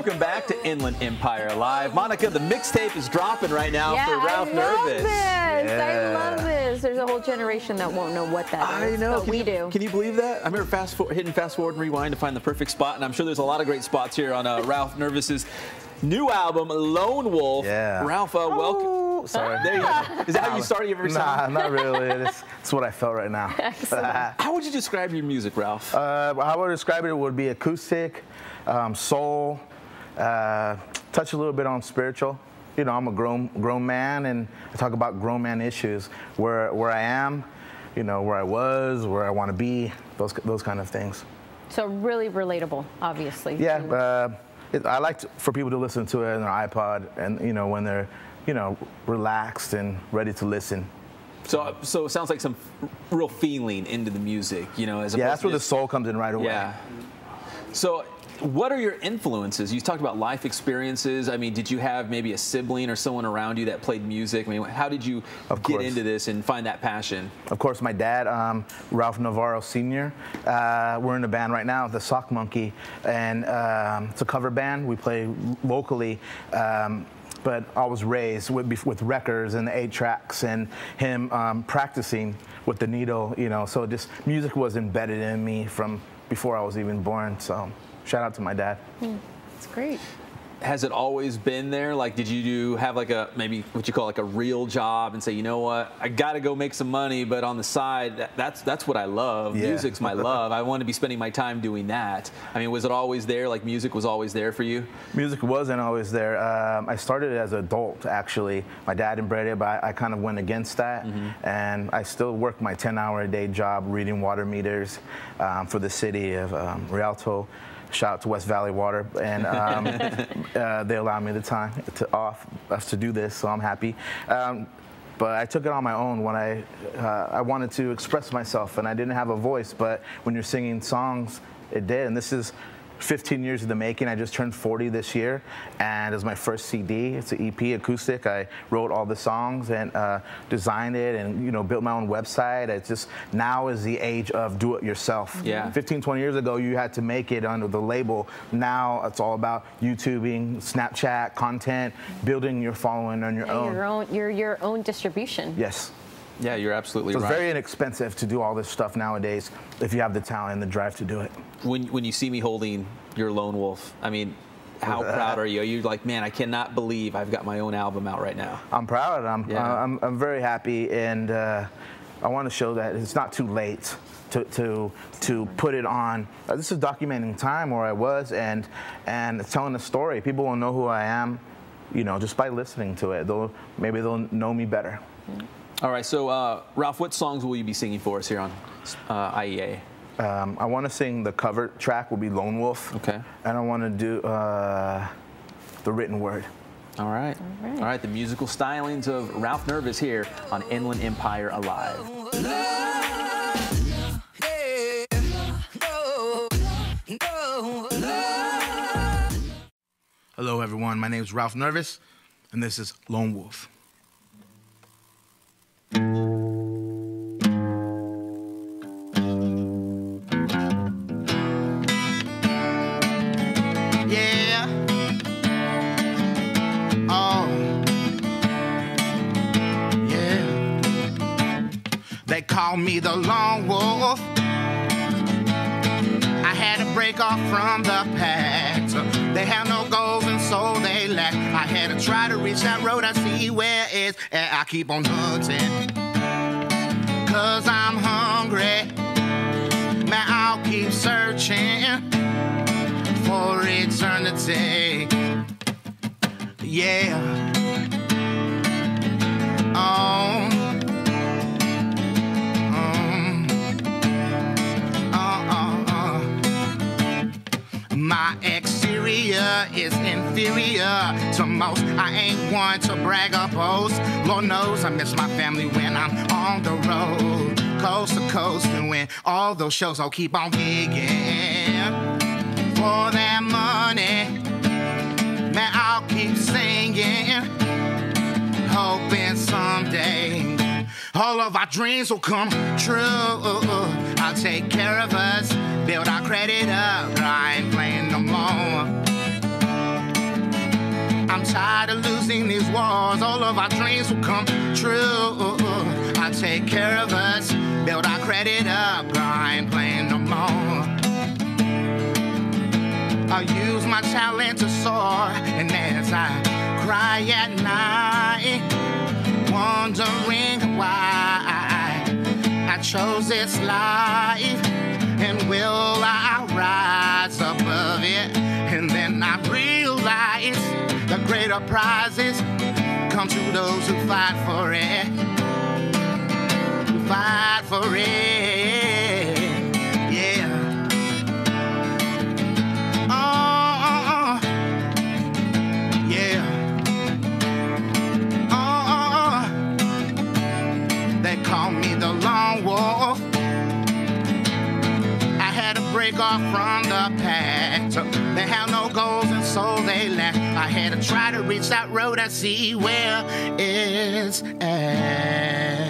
welcome back to Inland Empire Alive. Monica, the mixtape is dropping right now yeah, for Ralph I love Nirvus. This. Yeah. I love this. There's a whole generation that won't know what that I is. know. But Can we you, do. Can you believe that? I remember fast for, hitting fast forward and rewind to find the perfect spot, and I'm sure there's a lot of great spots here on uh, Ralph Nirvus's new album, Lone Wolf. Yeah. Ralph, uh, welcome. Oh, sorry. There you go. Is that how you started your first Nah, not really. It's, it's what I felt right now. How would you describe your music, Ralph? Uh, how I would describe it would be acoustic, um, soul, uh, touch a little bit on spiritual. You know, I'm a grown grown man, and I talk about grown man issues, where where I am, you know, where I was, where I want to be, those those kind of things. So really relatable, obviously. Yeah, uh, it, I like to, for people to listen to it on their iPod, and you know, when they're, you know, relaxed and ready to listen. so, so it sounds like some real feeling into the music, you know, as Yeah, that's to where the soul comes in right away. Yeah. So, what are your influences? You talked about life experiences. I mean, did you have maybe a sibling or someone around you that played music? I mean, how did you Of get course. into this and find that passion? Of course, my dad, um, Ralph Navarro Sr. Uh, we're in a band right now, the Sock Monkey, and um, it's a cover band. We play locally. Um, but I was raised with, with records and the eight tracks, and him um, practicing with the needle. You know, so just music was embedded in me from before I was even born. So, shout out to my dad. it's great. Has it always been there? Like, did you do have like a maybe what you call like a real job and say, you know what, I got to go make some money, but on the side, that, that's that's what I love. Yeah. Music's my love. I want to be spending my time doing that. I mean, was it always there? Like, music was always there for you? Music wasn't always there. Um, I started as an adult, actually. My dad inbred it, but I, I kind of went against that. And I still work my 10 hour a day job reading water meters um, for the city of um, Rialto. Shout out to West Valley Water. And um, uh, they allowed me the time to off us to do this, so I'm happy. Um, but I took it on my own when I uh, I wanted to express myself and I didn't have a voice. But when you're singing songs, it did. And this is 15 years in the making. I just turned 40 this year, and it's my first CD. It's an EP, acoustic. I wrote all the songs and uh, designed it, and you know built my own website. It's just now is the age of do it yourself. Yeah. 15, 20 years ago, you had to make it under the label. Now it's all about YouTubing, Snapchat, content, building your following on your Yeah, own. your own your your own distribution. Yes. Yeah, you're absolutely So it's right. very inexpensive to do all this stuff nowadays if you have the talent and the drive to do it. when when you see me holding your lone wolf, I mean, how proud are you? Are you like, man, I cannot believe I've got my own album out right now? I'm proud. I'm, Yeah. I'm, I'm very happy, and uh, I want to show that it's not too late to, to, to put it on. Uh, this is documenting time where I was and, and telling a story. People will know who I am, you know, just by listening to it. They'll, maybe they'll know me better. All right, so uh, Ralph, what songs will you be singing for us here on uh, IEA? Um, I want to sing the cover track will be Lone Wolf. Okay. And I want to do uh, the written word. All right. All right. All right, the musical stylings of Ralph Nirvus here on Inland Empire Alive. Hello, everyone. My name is Ralph Nirvus, and this is Lone Wolf. Oh. They call me the Lone Wolf. Break off from the pack. They have no goals and so they lack. I had to try to reach that road I see where it's and I keep on hunting. Cause I'm hungry. Man, I'll keep searching for eternity. Yeah. Is inferior to most. I ain't one to brag or boast. Lord knows I miss my family when I'm on the road, coast to coast, and when all those shows. I'll keep on digging for that money. Man, I'll keep singing, hoping someday all of our dreams will come true. I'll take care of us, wars. All of our dreams will come true. I take care of us, build our credit up. I ain't playing no more. I use my talent to soar, and as I cry at night, wondering why I chose this life, and will I rise above it? And then I realize the greater prizes come to those who fight for it, who fight for it. Off the. So they have no goals and so they lack. I had to try to reach that road I see where it's at.